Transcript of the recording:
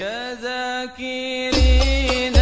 يا ذاكرين